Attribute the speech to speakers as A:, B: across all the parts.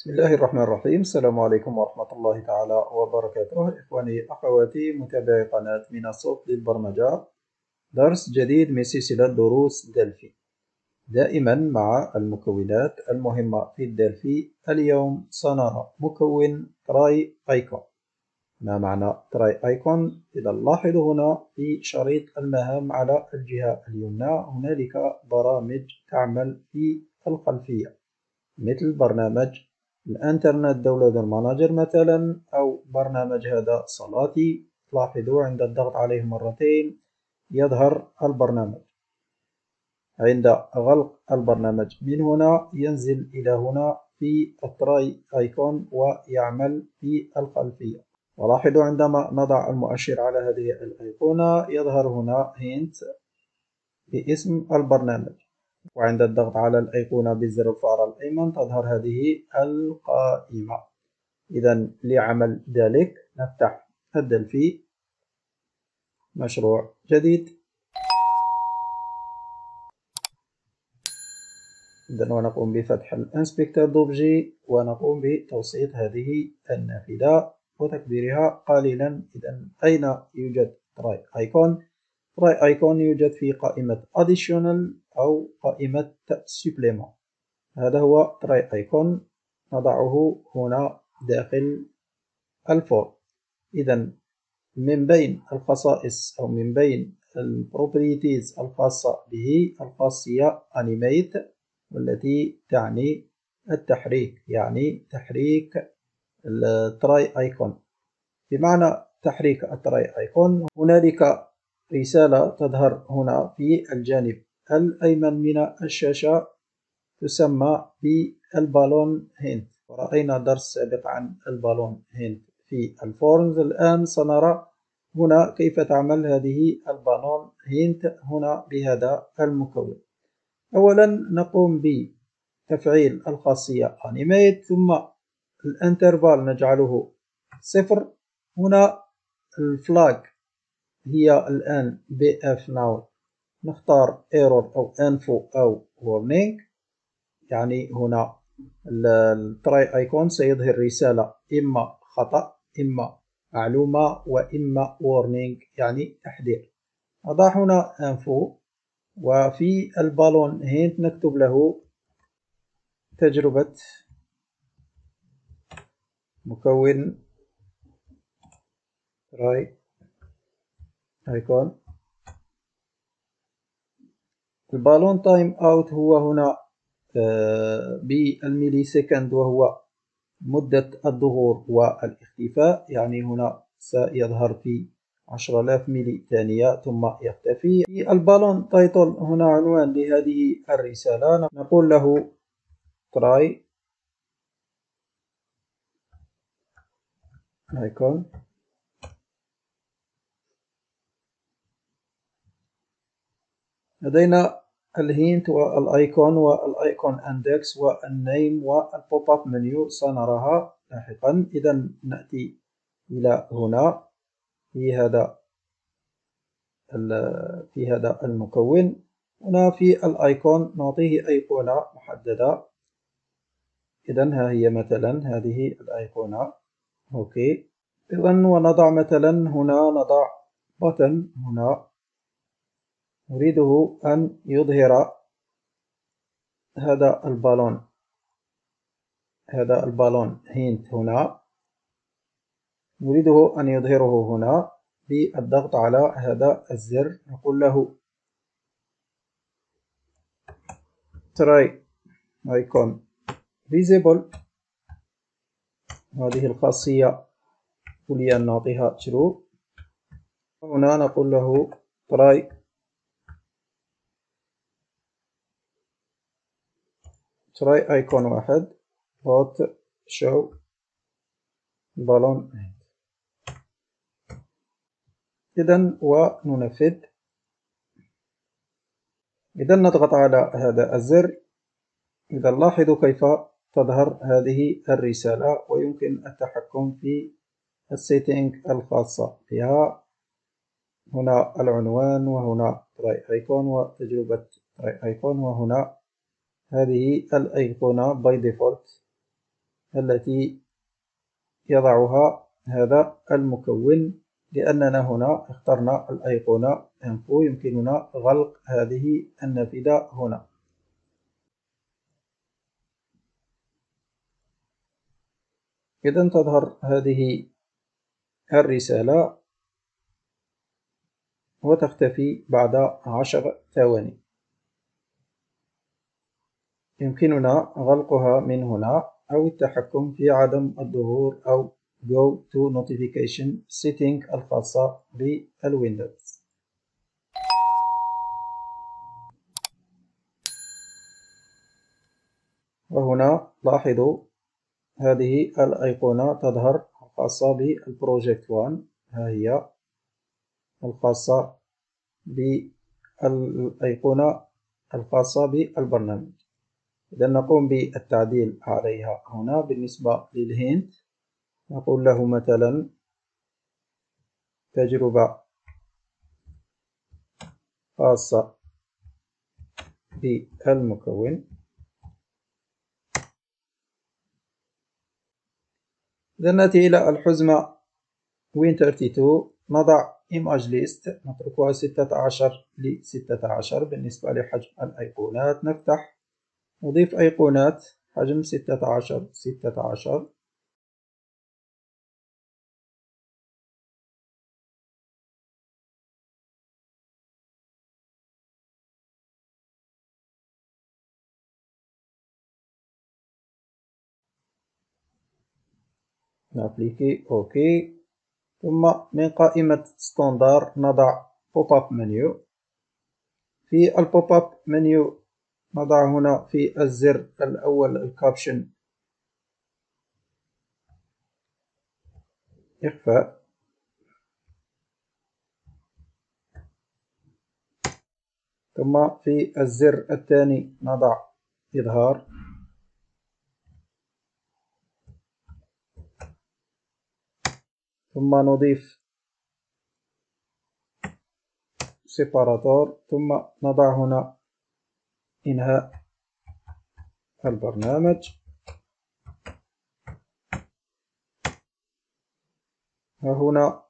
A: بسم الله الرحمن الرحيم السلام عليكم ورحمة الله تعالى وبركاته إخواني أخواتي متابعي قناة من الصوت للبرمجة درس جديد من سلسلة دروس دلفي دائما مع المكونات المهمة في الدلفي اليوم سنرى مكون TrayIcon ما معنى TrayIcon إذا نلاحظ هنا في شريط المهام على الجهة اليمنى هنالك برامج تعمل في الخلفية مثل برنامج Internet Downloader Manager مثلا أو برنامج هذا صلاتي تلاحظوا عند الضغط عليه مرتين يظهر البرنامج. عند غلق البرنامج من هنا ينزل إلى هنا في ال TrayIcon ويعمل في الخلفية. ولاحظوا عندما نضع المؤشر على هذه الأيقونة يظهر هنا hint باسم البرنامج. وعند الضغط على الأيقونة بزر الفأرة الأيمن تظهر هذه القائمة. إذا لعمل ذلك نفتح الدلفي. مشروع جديد. إذا ونقوم بفتح ال inspecteur d'objets ونقوم بتوسيط هذه النافذة وتكبيرها قليلا. إذا أين يوجد TrayIcon TrayIcon يوجد في قائمة additional أو قائمة supplement. هذا هو TrayIcon. نضعه هنا داخل ال form. إذا من بين الخصائص أو من بين ال properties الخاصة به الخاصية animate والتي تعني التحريك يعني تحريك ال TrayIcon بمعنى تحريك ال TrayIcon هنالك رسالة تظهر هنا في الجانب الأيمن من الشاشة تسمى بال balloon hint ورأينا درس سابق عن ال balloon hint في ال forms الآن سنرى هنا كيف تعمل هذه ال balloon hint هنا بهذا المكون. أولا نقوم بتفعيل الخاصية animate ثم ال interval نجعله صفر. هنا ال flag هي الآن bfNone. نختار error أو info أو warning. يعني هنا ال TrayIcon سيظهر رسالة. إما خطأ إما معلومة وإما warning يعني تحذير. أضع هنا info. وفي ال balloon hint نكتب له تجربة مكون TrayIcon ال balloon timeout هو هنا آه، بال millisecond وهو مدة الظهور والاختفاء يعني هنا سيظهر في عشر آلاف ميلي ثانية ثم يختفي. في ال balloon title هنا عنوان لهذه الرسالة. نقول له TrayIcon لدينا الهينت والأيكون والأيكون إندكس والنيم والبوب اب منيو سنراها لاحقا. اذا نأتي إلى هنا. في هذا في هذا المكون. هنا في ال icon نعطيه أيقونة محددة. اذا ها هي مثلا هذه الأيقونة. Okay. اذا ونضع مثلا هنا نضع button هنا. نريده أن يظهر هذا ال balloon. هذا ال balloon hint هنا. نريده أن يظهره هنا بالضغط على هذا الزر. نقول له try icon visible. هذه الخاصية بوليان نعطيها true. هنا نقول له try تراي ايكون واحد. دوت شو balloon إذا وننفذ. إذا نضغط على هذا الزر. إذا لاحظوا كيف تظهر هذه الرسالة ويمكن التحكم في ال setting الخاصة بها. هنا العنوان وهنا TrayIcon وتجربة TrayIcon وهنا هذه الأيقونة by default التي يضعها هذا المكون لأننا هنا اخترنا الأيقونة انفو يمكننا غلق هذه النافذة هنا. إذا تظهر هذه الرسالة وتختفي بعد عشر ثواني. يمكننا غلقها من هنا أو التحكم في عدم الظهور أو Go to Notification Setting الخاصة بالويندوز. وهنا لاحظوا هذه الأيقونة تظهر الخاصة بال project 1 ها هي الخاصة بالأيقونة الخاصة بالبرنامج. إذا نقوم بالتعديل عليها هنا بالنسبة للهنت نقول له مثلا تجربة خاصة بالمكون. إذا نأتي إلى الحزمة Win32 نضع image list نتركها ستة عشر لستة عشر بالنسبة لحجم الأيقونات. نفتح نضيف أيقونات حجم ستة عشر ستة عشر. نابليكي OK. ثم من قائمة standard نضع popup menu في ال popup menu نضع هنا في الزر الأول ال caption. إخفاء ثم في الزر الثاني نضع إظهار. ثم نضيف separator. ثم نضع هنا إنهاء البرنامج. وهنا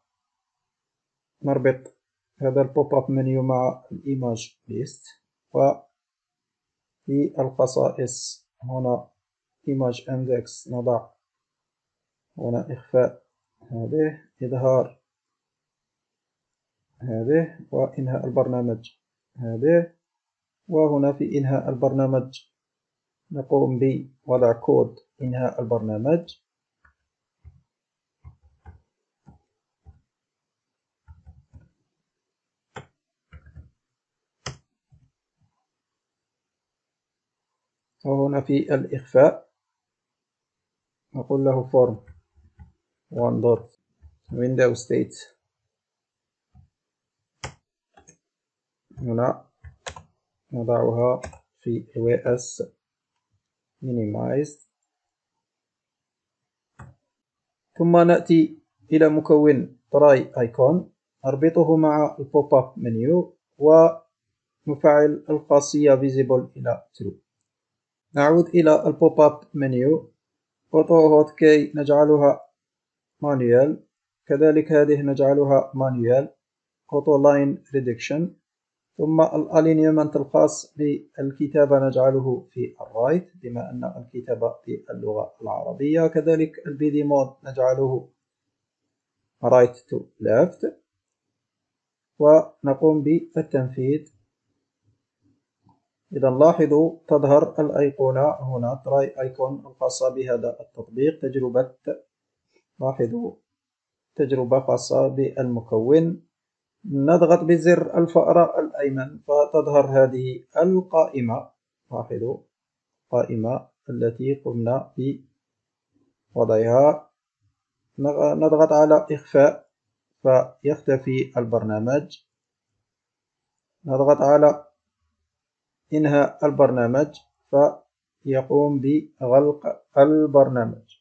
A: نربط هذا ال popup menu مع ال image list وفي الخصائص هنا image index نضع. هنا إخفاء هذه إظهار هذه وإنهاء البرنامج هذه. وهنا في إنهاء البرنامج. نقوم بوضع كود إنهاء البرنامج. وهنا في الإخفاء. نقول له form one dot window state. هنا. نضعها في WS minimized ثم نأتي إلى مكون try icon. نربطه مع البوب اب منيو ونفعل الخاصية visible إلى true. نعود إلى ال popup menu auto hotkeys نجعلها manual. كذلك هذه نجعلها manual. auto line reduction. ثم ال alignment الخاص بالكتابة نجعله في ال right بما أن الكتابة في اللغة العربية. كذلك ال BiDi mode نجعله right to left. ونقوم بالتنفيذ. إذا لاحظوا تظهر الأيقونة هنا تراي أيكون الخاصة بهذا التطبيق. تجربة لاحظوا تجربة خاصة بالمكون. نضغط بزر الفأرة الأيمن فتظهر هذه القائمة لاحظوا القائمة التي قمنا بوضعها. نضغط على إخفاء فيختفي البرنامج. نضغط على إنهاء البرنامج فيقوم بغلق البرنامج.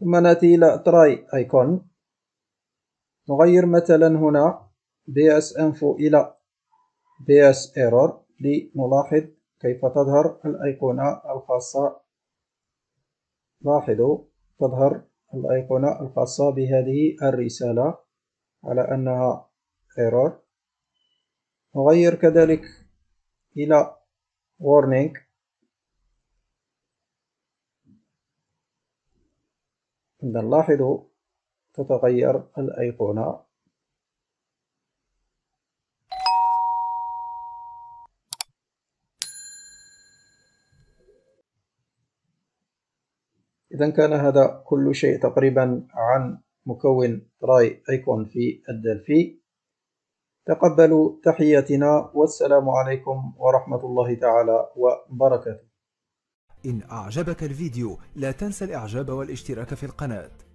A: ثم نأتي إلى try icon. نغير مثلا هنا bs info إلى bs error لنلاحظ كيف تظهر الأيقونة الخاصة. لاحظوا تظهر الأيقونة الخاصة بهذه الرسالة على أنها error نغير كذلك إلى warning. نلاحظ تتغير الأيقونة. إذا كان هذا كل شيء تقريبا عن مكون تراي أيكون في الدلفي. تقبلوا تحياتنا والسلام عليكم ورحمة الله تعالى وبركاته.
B: إن أعجبك الفيديو لا تنسى الإعجاب والاشتراك في القناة.